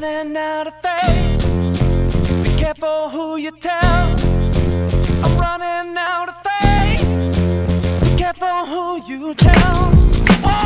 running out of faith. Be careful who you tell. I'm running out of faith. Be careful who you tell. Oh!